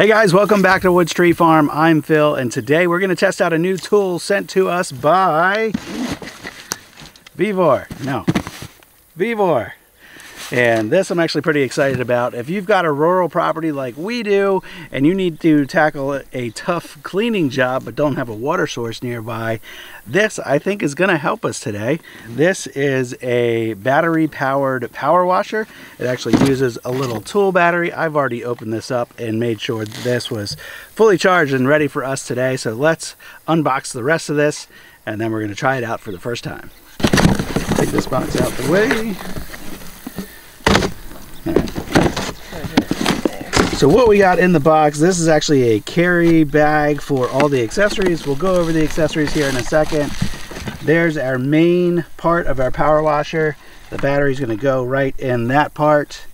Hey guys, welcome back to Woods Tree Farm. I'm Phil, and today we're going to test out a new tool sent to us by Vevor. No, Vevor. And this I'm actually pretty excited about. If you've got a rural property like we do and you need to tackle a tough cleaning job but don't have a water source nearby, this I think is going to help us today. This is a battery powered power washer. It actually uses a little tool battery. I've already opened this up and made sure this was fully charged and ready for us today. So let's unbox the rest of this and then we're going to try it out for the first time. Take this box out the way. So what we got in the box, this is actually a carry bag for all the accessories. We'll go over the accessories here in a second. There's our main part of our power washer. The battery's gonna go right in that part.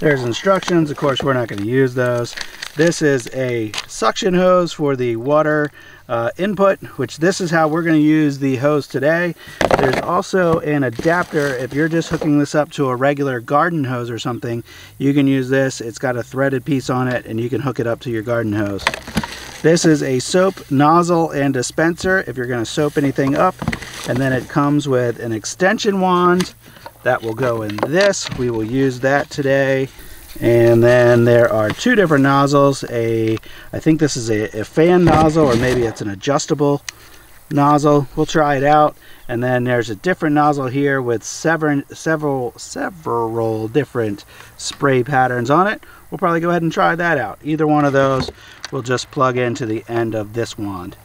There's instructions. Of course, we're not gonna use those. This is a suction hose for the water uh, input, which this is how we're going to use the hose today. There's also an adapter. If you're just hooking this up to a regular garden hose or something, you can use this. It's got a threaded piece on it and you can hook it up to your garden hose. This is a soap nozzle and dispenser if you're going to soap anything up. And then it comes with an extension wand that will go in this. We will use that today. And then there are two different nozzles. A, I think this is a, a, fan nozzle or maybe it's an adjustable nozzle. We'll try it out. And then there's a different nozzle here with several, several, several different spray patterns on it. We'll probably go ahead and try that out. Either one of those will just plug into the end of this wand.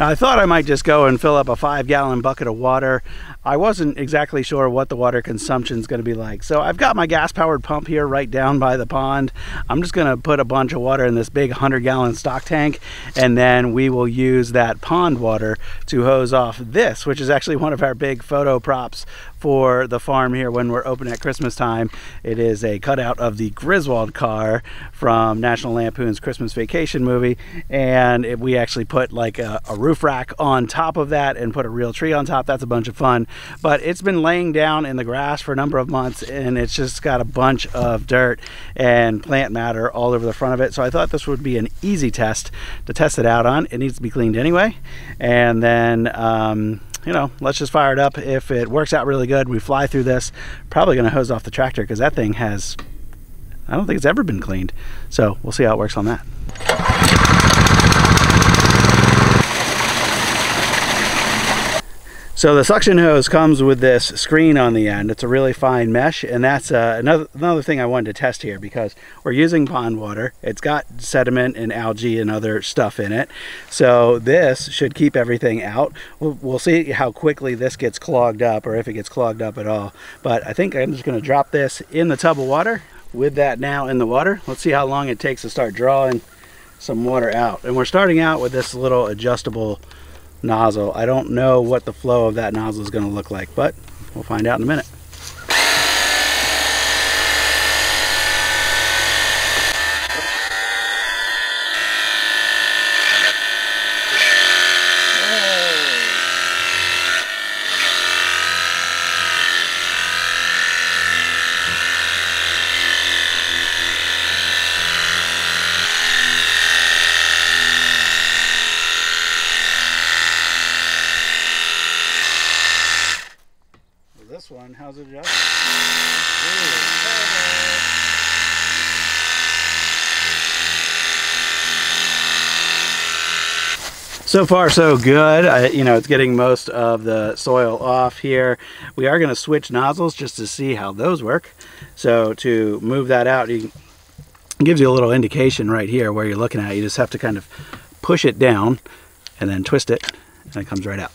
Now I thought I might just go and fill up a five gallon bucket of water. I wasn't exactly sure what the water consumption is going to be like. So I've got my gas powered pump here right down by the pond. I'm just going to put a bunch of water in this big 100 gallon stock tank and then we will use that pond water to hose off this, which is actually one of our big photo props for the farm here when we're open at Christmas time. It is a cutout of the Griswold car from National Lampoon's Christmas Vacation movie. And it, we actually put like a, a roof rack on top of that and put a real tree on top. That's a bunch of fun. But it's been laying down in the grass for a number of months and it's just got a bunch of dirt and plant matter all over the front of it. So I thought this would be an easy test to test it out on. It needs to be cleaned anyway. And then um, you know, let's just fire it up. If it works out really good, we fly through this. Probably going to hose off the tractor because that thing has, I don't think it's ever been cleaned. So we'll see how it works on that. So the suction hose comes with this screen on the end. It's a really fine mesh, and that's uh, another another thing I wanted to test here because we're using pond water. It's got sediment and algae and other stuff in it, so this should keep everything out. We'll, we'll see how quickly this gets clogged up, or if it gets clogged up at all. But I think I'm just going to drop this in the tub of water. With that now in the water, let's see how long it takes to start drawing some water out. And we're starting out with this little adjustable nozzle. I don't know what the flow of that nozzle is going to look like, but we'll find out in a minute. one. How's it adjust? So far so good. I, you know, it's getting most of the soil off here. We are going to switch nozzles just to see how those work. So to move that out, you, it gives you a little indication right here where you're looking at. You just have to kind of push it down and then twist it and it comes right out.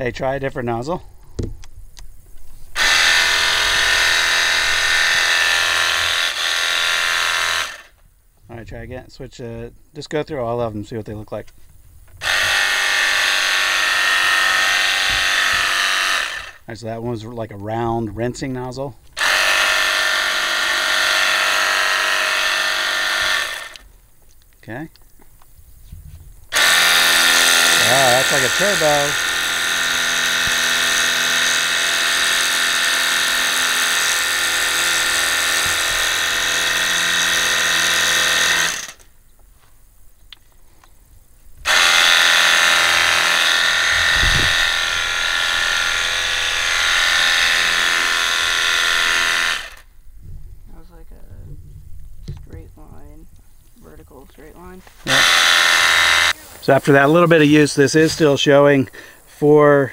Hey, try a different nozzle. All right, try again. Switch, uh, just go through all of them, see what they look like. All right, so that one was like a round rinsing nozzle. Okay. Ah, that's like a turbo. on. Yeah. So after that little bit of use, this is still showing four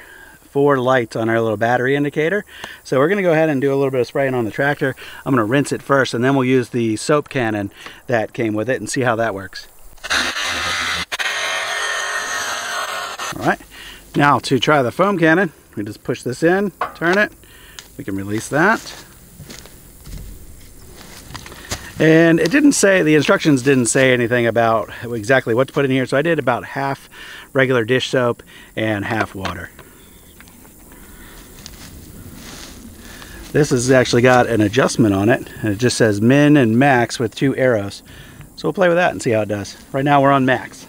four lights on our little battery indicator. So we're going to go ahead and do a little bit of spraying on the tractor. I'm going to rinse it first and then we'll use the soap cannon that came with it and see how that works. All right, now to try the foam cannon, we just push this in, turn it, we can release that. And it didn't say, the instructions didn't say anything about exactly what to put in here, so I did about half regular dish soap and half water. This has actually got an adjustment on it, and it just says min and max with two arrows. So we'll play with that and see how it does. Right now we're on max.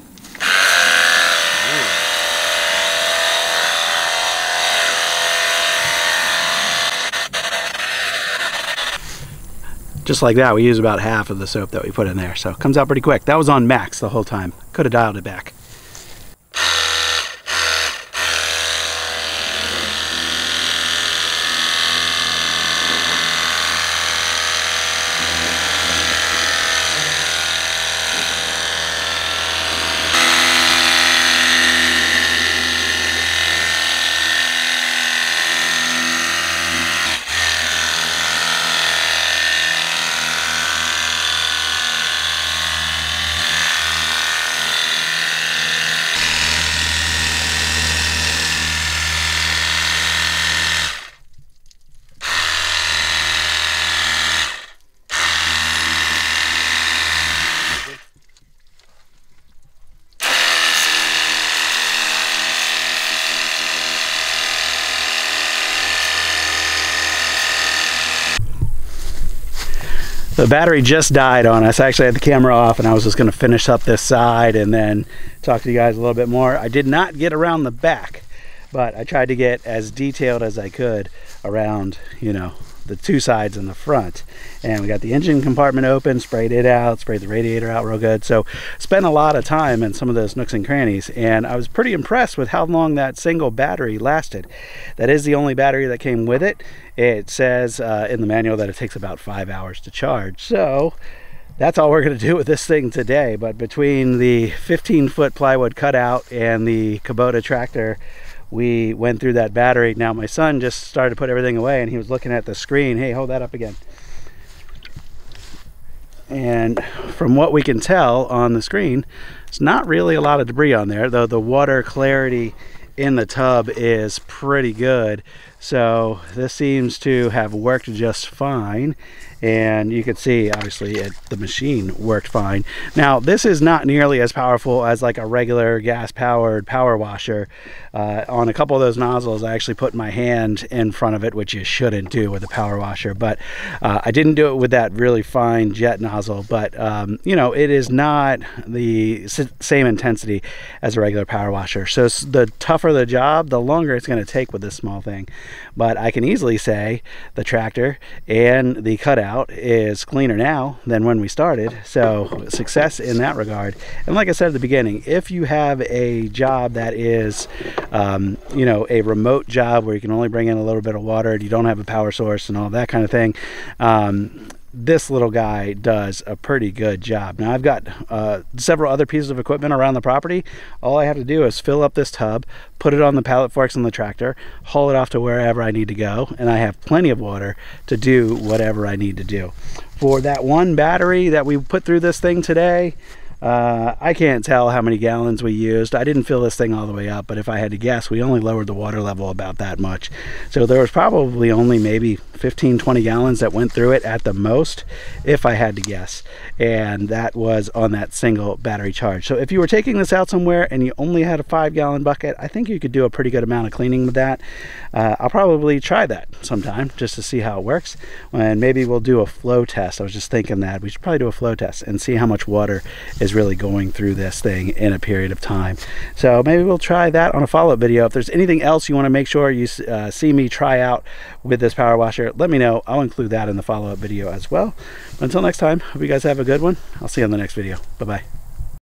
Just like that we use about half of the soap that we put in there so it comes out pretty quick. That was on max the whole time. Could have dialed it back The battery just died on us. I actually had the camera off and I was just going to finish up this side and then talk to you guys a little bit more. I did not get around the back, but I tried to get as detailed as I could around, you know, the two sides in the front. And we got the engine compartment open, sprayed it out, sprayed the radiator out real good. So spent a lot of time in some of those nooks and crannies. And I was pretty impressed with how long that single battery lasted. That is the only battery that came with it. It says uh, in the manual that it takes about five hours to charge. So that's all we're going to do with this thing today. But between the 15 foot plywood cutout and the Kubota tractor, we went through that battery. Now my son just started to put everything away and he was looking at the screen. Hey, hold that up again. And from what we can tell on the screen, it's not really a lot of debris on there, though the water clarity in the tub is pretty good. So this seems to have worked just fine. And you can see obviously it, the machine worked fine. Now this is not nearly as powerful as like a regular gas powered power washer. Uh, on a couple of those nozzles I actually put my hand in front of it which you shouldn't do with a power washer. But uh, I didn't do it with that really fine jet nozzle. But um, you know it is not the same intensity as a regular power washer. So the tougher the job the longer it's going to take with this small thing but I can easily say the tractor and the cutout is cleaner now than when we started. So success in that regard. And like I said at the beginning, if you have a job that is, um, you know, a remote job where you can only bring in a little bit of water and you don't have a power source and all that kind of thing, um, this little guy does a pretty good job. Now I've got uh, several other pieces of equipment around the property. All I have to do is fill up this tub, put it on the pallet forks on the tractor, haul it off to wherever I need to go, and I have plenty of water to do whatever I need to do. For that one battery that we put through this thing today, uh, I can't tell how many gallons we used. I didn't fill this thing all the way up, but if I had to guess, we only lowered the water level about that much. So there was probably only maybe 15, 20 gallons that went through it at the most, if I had to guess. And that was on that single battery charge. So if you were taking this out somewhere and you only had a five gallon bucket, I think you could do a pretty good amount of cleaning with that. Uh, I'll probably try that sometime just to see how it works. And maybe we'll do a flow test. I was just thinking that we should probably do a flow test and see how much water is really going through this thing in a period of time. So maybe we'll try that on a follow-up video. If there's anything else you want to make sure you uh, see me try out with this power washer, let me know. I'll include that in the follow-up video as well. Until next time, hope you guys have a good one. I'll see you on the next video. Bye-bye.